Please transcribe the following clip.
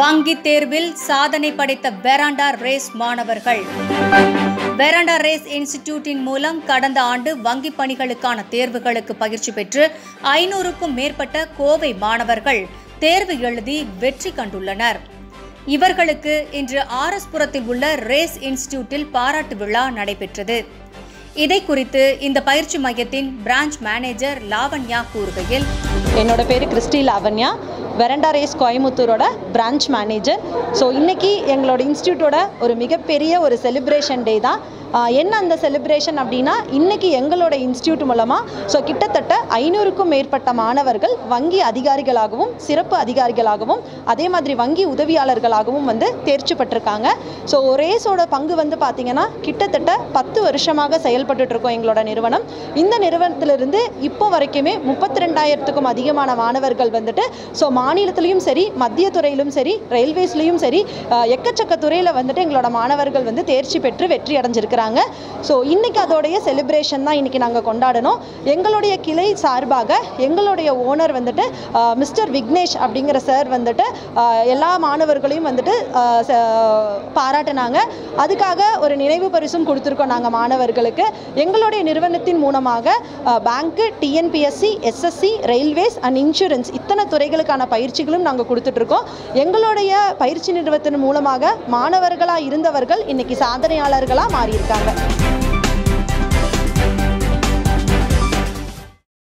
வங்கி தேர்வில் சாதனை படைத்த பெராண்டா ரேஸ் மாணவர்கள். பெராண்டா ரேஸ் இன்ஸ்டிடியூட்டின் மூலம் கடந்த ஆண்டு வங்கி பணிகளுக்கான தேர்வுகளுக்கு பயிற்சி பெற்று ஐநூறுக்கும் மேற்பட்ட கோவை மாணவர்கள் தேர்வு எழுதி வெற்றி கண்டுள்ளனர். இவர்களுக்கு இன்று ஆர்எஸ்புரத்தில் உள்ள ரேஸ் இன்ஸ்டிடியூட்டில் பாராட்டு விழா நடைபெற்றது. இதை குறித்து இந்த பயிற்சி மையத்தின் பிரான்ச் மேனேஜர் லாவண்யா கூறுகையில் என்னோட பேர் கிறிஸ்டி லாவண்யா. வெரண்டா ரேஸ் கோயமுத்தூரோட பிரான்ச் மேனேஜர். ஸோ இன்றைக்கி எங்களோட இன்ஸ்டியூட்டோட ஒரு மிகப்பெரிய ஒரு செலிப்ரேஷன் டே தான். என்ன அந்த செலிப்ரேஷன் அப்படின்னா இன்றைக்கி எங்களோட இன்ஸ்டியூட் மூலமாக ஸோ கிட்டத்தட்ட ஐநூறுக்கும் மேற்பட்ட மாணவர்கள் வங்கி அதிகாரிகளாகவும் சிறப்பு அதிகாரிகளாகவும் அதே மாதிரி வங்கி உதவியாளர்களாகவும் வந்து தேர்ச்சி பெற்றிருக்காங்க. ஸோ ரேஸோட பங்கு வந்து பார்த்தீங்கன்னா கிட்டத்தட்ட பத்து வருஷமாக செயல்பட்டு இருக்கோம் எங்களோட நிறுவனம். இந்த நிறுவனத்திலிருந்து இப்போ வரைக்குமே முப்பத்தி ரெண்டாயிரத்துக்கும் அதிகமான மாணவர்கள் வந்துட்டு ஸோ மாநிலத்திலையும் சரி மத்திய துறையிலும் சரி ரயில்வேஸ்லையும் சரி எக்கச்சக்க துறையில் வந்துட்டு எங்களோட மாணவர்கள் வந்து தேர்ச்சி பெற்று வெற்றி அடைஞ்சிருக்கிறாங்க. ஸோ இன்னைக்கு அதோடைய செலிப்ரேஷன் தான் இன்னைக்கு நாங்கள் கொண்டாடணும். எங்களுடைய கிளை சார்பாக எங்களுடைய ஓனர் வந்துட்டு மிஸ்டர் விக்னேஷ் அப்படிங்கிற சார் வந்துட்டு எல்லா மாணவர்களையும் வந்துட்டு ச- பாராட்டினாங்க. அதுக்காக ஒரு நினைவு பரிசும் கொடுத்துருக்கோம் நாங்கள் மாணவர்களுக்கு. எங்களுடைய நிறுவனத்தின் மூலமாக பேங்க்கு TNPSC SSC railways and insurance இத்தனை துறைகளுக்கான பயிற்சிகளும் நாங்கள் கொடுத்துட்ருக்கோம். எங்களுடைய பயிற்சி நிறுவனத்தின் மூலமாக மாணவர்களாக இருந்தவர்கள் இன்னைக்கு சாதனையாளர்களாக மாறியிருக்காங்க.